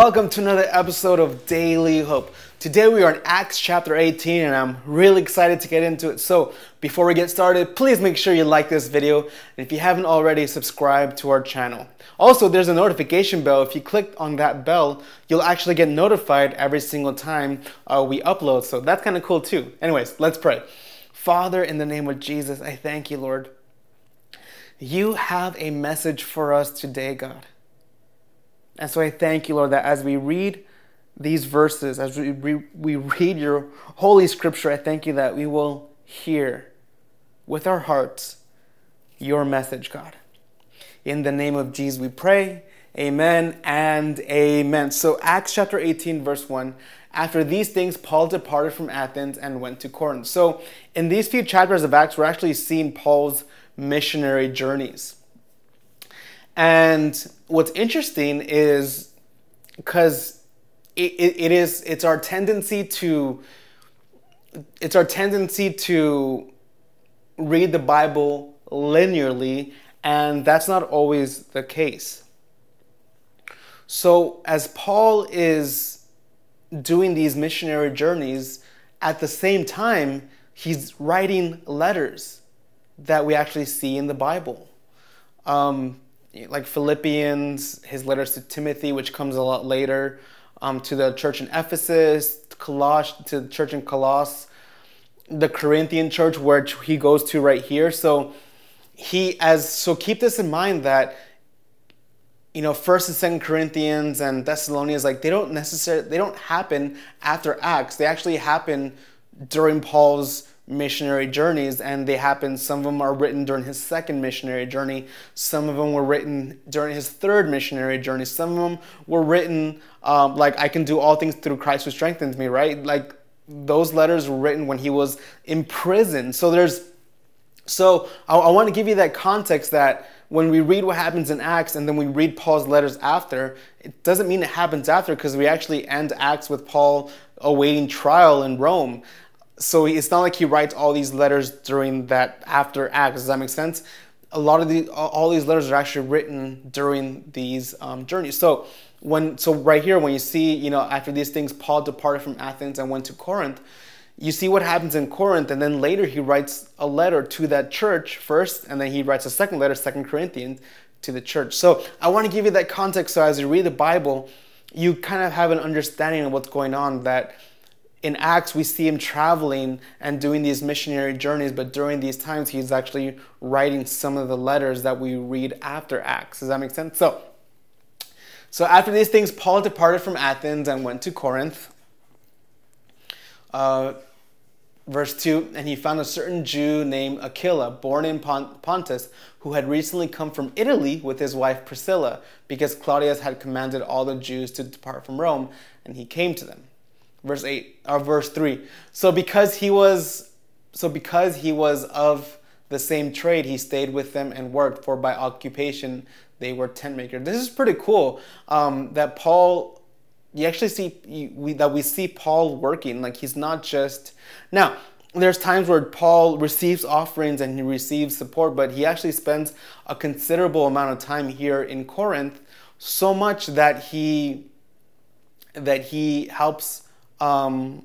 welcome to another episode of Daily Hope. Today we are in Acts chapter 18 and I'm really excited to get into it. So before we get started, please make sure you like this video and if you haven't already, subscribe to our channel. Also, there's a notification bell. If you click on that bell, you'll actually get notified every single time uh, we upload. So that's kind of cool too. Anyways, let's pray. Father, in the name of Jesus, I thank you, Lord. You have a message for us today, God. And so I thank you, Lord, that as we read these verses, as we, re- we read your holy scripture, I thank you that we will hear with our hearts your message, God. In the name of Jesus, we pray. Amen and amen. So, Acts chapter 18, verse 1. After these things, Paul departed from Athens and went to Corinth. So, in these few chapters of Acts, we're actually seeing Paul's missionary journeys. And what's interesting is because it, it, it is it's our tendency to it's our tendency to read the Bible linearly, and that's not always the case. So, as Paul is doing these missionary journeys, at the same time, he's writing letters that we actually see in the Bible. Um, like Philippians, his letters to Timothy, which comes a lot later, um, to the church in Ephesus, Coloss, to the church in Colossus, the Corinthian church, where he goes to right here. So he as so keep this in mind that you know first and second corinthians and thessalonians like they don't necessarily they don't happen after acts they actually happen during paul's missionary journeys, and they happen. Some of them are written during his second missionary journey. Some of them were written during his third missionary journey. Some of them were written um, like I can do all things through Christ who strengthens me. Right? Like those letters were written when he was in prison. So there's so I, I want to give you that context that when we read what happens in Acts and then we read Paul's letters after, it doesn't mean it happens after because we actually end Acts with Paul awaiting trial in Rome so it's not like he writes all these letters during that after act. Does that make sense? A lot of the all these letters are actually written during these um, journeys. So when so right here when you see you know after these things Paul departed from Athens and went to Corinth, you see what happens in Corinth, and then later he writes a letter to that church first, and then he writes a second letter, Second Corinthians, to the church. So I want to give you that context so as you read the Bible, you kind of have an understanding of what's going on that in Acts, we see him traveling and doing these missionary journeys, but during these times, he's actually writing some of the letters that we read after Acts. Does that make sense? So, so after these things, Paul departed from Athens and went to Corinth. Uh, verse 2 And he found a certain Jew named Aquila, born in Pontus, who had recently come from Italy with his wife Priscilla, because Claudius had commanded all the Jews to depart from Rome, and he came to them verse 8 or verse 3 so because he was so because he was of the same trade he stayed with them and worked for by occupation they were tent makers. This is pretty cool um, that paul you actually see we, that we see paul working. Like he's not just now there's times where paul receives offerings and he receives support but he actually spends a considerable amount of time here in corinth so much that he that he helps um,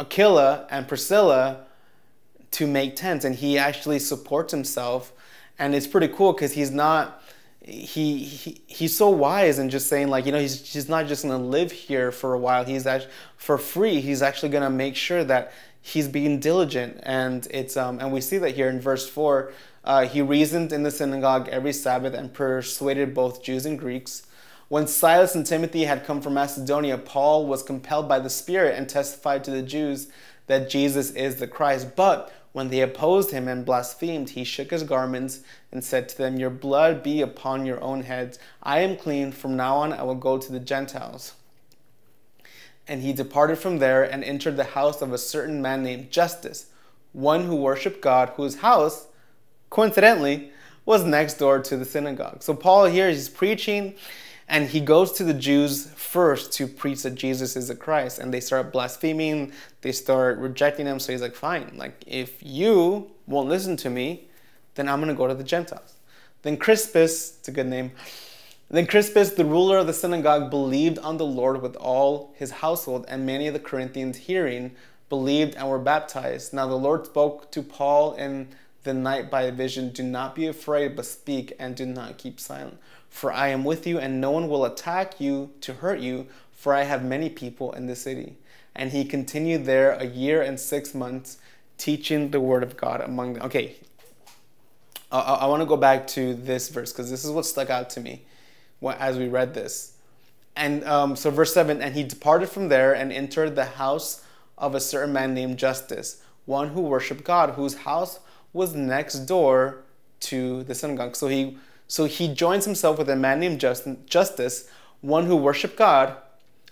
Aquila and Priscilla to make tents, and he actually supports himself, and it's pretty cool because he's not. He, he he's so wise and just saying like you know he's he's not just gonna live here for a while he's actually for free he's actually gonna make sure that he's being diligent and it's um and we see that here in verse 4 uh, he reasoned in the synagogue every sabbath and persuaded both jews and greeks when Silas and Timothy had come from Macedonia, Paul was compelled by the Spirit and testified to the Jews that Jesus is the Christ. But when they opposed him and blasphemed, he shook his garments and said to them, Your blood be upon your own heads. I am clean. From now on, I will go to the Gentiles. And he departed from there and entered the house of a certain man named Justus, one who worshiped God, whose house, coincidentally, was next door to the synagogue. So Paul here is preaching and he goes to the Jews first to preach that Jesus is the Christ. And they start blaspheming, they start rejecting him. So he's like, fine, like if you won't listen to me, then I'm going to go to the Gentiles. Then Crispus, it's a good name, Then Crispus, the ruler of the synagogue, believed on the Lord with all his household, and many of the Corinthians, hearing, believed and were baptized. Now the Lord spoke to Paul in the night by a vision Do not be afraid, but speak and do not keep silent. For I am with you, and no one will attack you to hurt you, for I have many people in the city. And he continued there a year and six months, teaching the word of God among them. Okay, I, I want to go back to this verse because this is what stuck out to me as we read this. And um, so, verse 7 And he departed from there and entered the house of a certain man named Justus, one who worshiped God, whose house was next door to the synagogue. So he, so he joins himself with a man named Justus, one who worshiped God.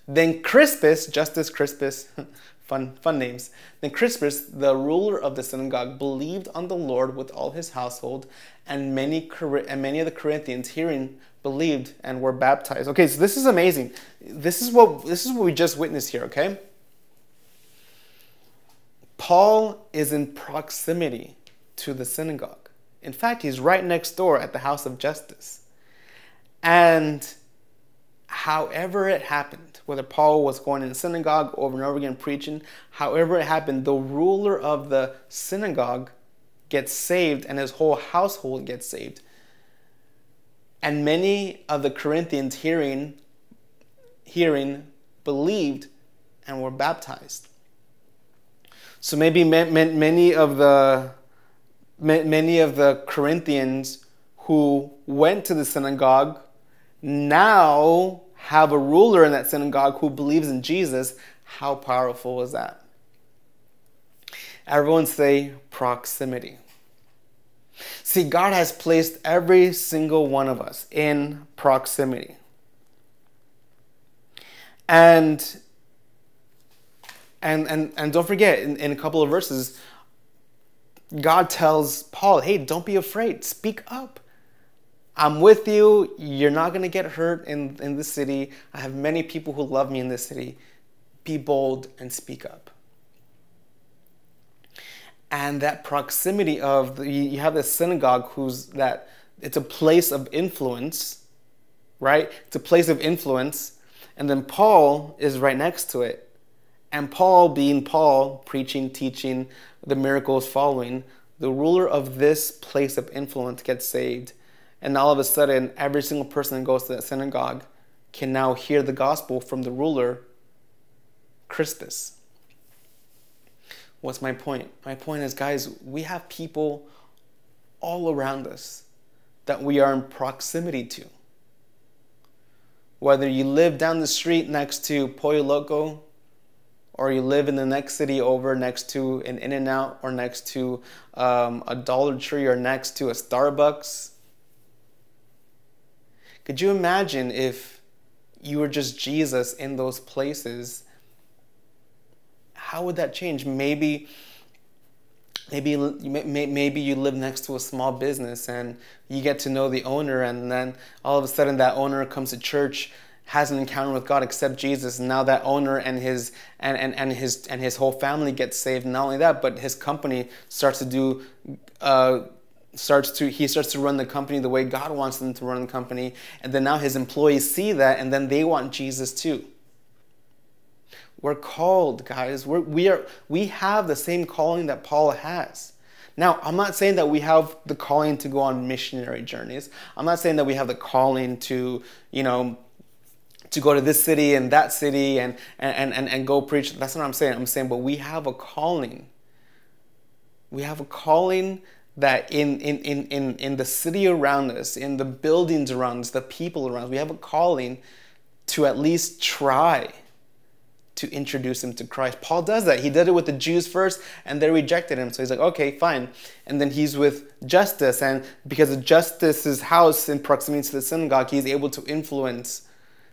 Then Crispus, Justus Crispus, fun, fun names. Then Crispus, the ruler of the synagogue, believed on the Lord with all his household, and many, and many of the Corinthians, hearing, believed and were baptized. Okay, so this is amazing. This is what this is what we just witnessed here, okay? Paul is in proximity to the synagogue. In fact, he's right next door at the house of Justus. And however it happened, whether Paul was going in the synagogue over and over again preaching, however it happened, the ruler of the synagogue gets saved and his whole household gets saved. And many of the Corinthians hearing, hearing believed and were baptized. So maybe many of the many of the Corinthians who went to the synagogue now have a ruler in that synagogue who believes in Jesus. How powerful was that? Everyone say proximity. See, God has placed every single one of us in proximity. And and and, and don't forget, in, in a couple of verses, God tells Paul, hey, don't be afraid, speak up. I'm with you. You're not going to get hurt in, in this city. I have many people who love me in this city. Be bold and speak up and that proximity of the, you have this synagogue who's that it's a place of influence right it's a place of influence and then paul is right next to it and paul being paul preaching teaching the miracles following the ruler of this place of influence gets saved and all of a sudden every single person that goes to that synagogue can now hear the gospel from the ruler crispus What's my point? My point is, guys, we have people all around us that we are in proximity to. Whether you live down the street next to Pollo Loco, or you live in the next city over next to an In N Out, or next to um, a Dollar Tree, or next to a Starbucks. Could you imagine if you were just Jesus in those places how would that change? Maybe maybe maybe you live next to a small business and you get to know the owner and then all of a sudden that owner comes to church has an encounter with God except Jesus and now that owner and his and, and, and his and his whole family gets saved not only that but his company starts to do uh, starts to he starts to run the company the way God wants them to run the company and then now his employees see that and then they want Jesus too we're called, guys. We're, we, are, we have the same calling that Paul has. Now, I'm not saying that we have the calling to go on missionary journeys. I'm not saying that we have the calling to, you know, to go to this city and that city and, and, and, and go preach. That's not what I'm saying. I'm saying, but we have a calling. We have a calling that in, in, in, in, in the city around us, in the buildings around us, the people around us, we have a calling to at least try to introduce him to Christ. Paul does that. He did it with the Jews first, and they rejected him. So he's like, okay, fine. And then he's with Justus. and because of Justus's house in proximity to the synagogue, he's able to influence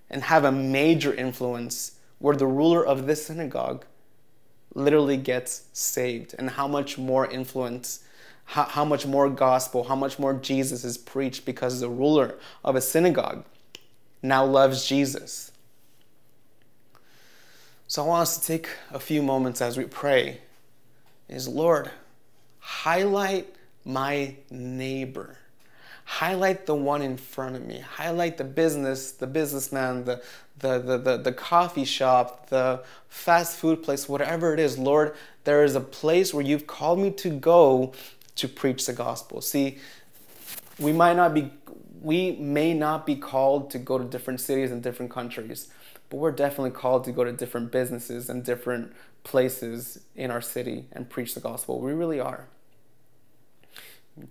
and have a major influence where the ruler of this synagogue literally gets saved. And how much more influence, how, how much more gospel, how much more Jesus is preached because the ruler of a synagogue now loves Jesus so I want us to take a few moments as we pray. Is Lord, highlight my neighbor. Highlight the one in front of me. Highlight the business, the businessman, the, the, the, the, the coffee shop, the fast food place, whatever it is. Lord, there is a place where you've called me to go to preach the gospel. See, we might not be we may not be called to go to different cities and different countries, but we're definitely called to go to different businesses and different places in our city and preach the gospel. We really are.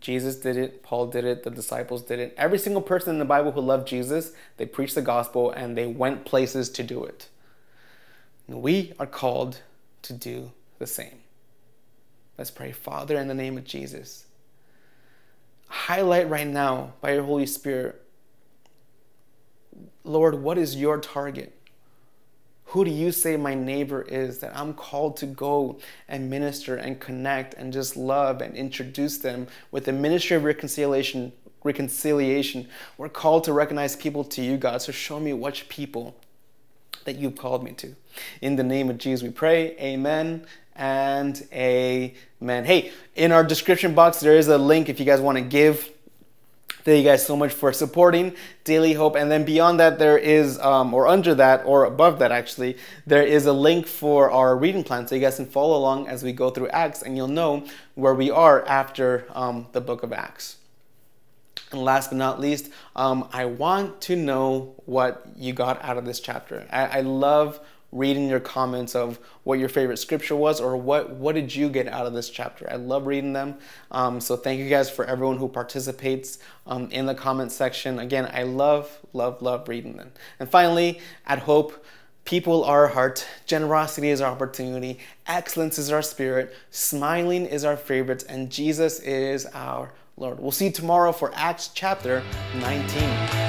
Jesus did it, Paul did it, the disciples did it. Every single person in the Bible who loved Jesus, they preached the gospel and they went places to do it. we are called to do the same. Let's pray. Father, in the name of Jesus, highlight right now by your Holy Spirit, Lord, what is your target? Who do you say my neighbor is that I'm called to go and minister and connect and just love and introduce them with the ministry of reconciliation? Reconciliation. We're called to recognize people to you, God. So show me which people that you've called me to. In the name of Jesus, we pray. Amen and amen. Hey, in our description box, there is a link if you guys want to give Thank you guys so much for supporting Daily Hope. And then beyond that, there is, um, or under that, or above that actually, there is a link for our reading plan. So you guys can follow along as we go through Acts and you'll know where we are after um, the book of Acts. And last but not least, um, I want to know what you got out of this chapter. I, I love reading your comments of what your favorite scripture was or what what did you get out of this chapter? I love reading them. Um, so thank you guys for everyone who participates um, in the comment section. Again i love love love reading them. And finally at hope people are our heart. Generosity is our opportunity. Excellence is our spirit. Smiling is our favorite and jesus is our lord. We'll see you tomorrow for acts chapter 19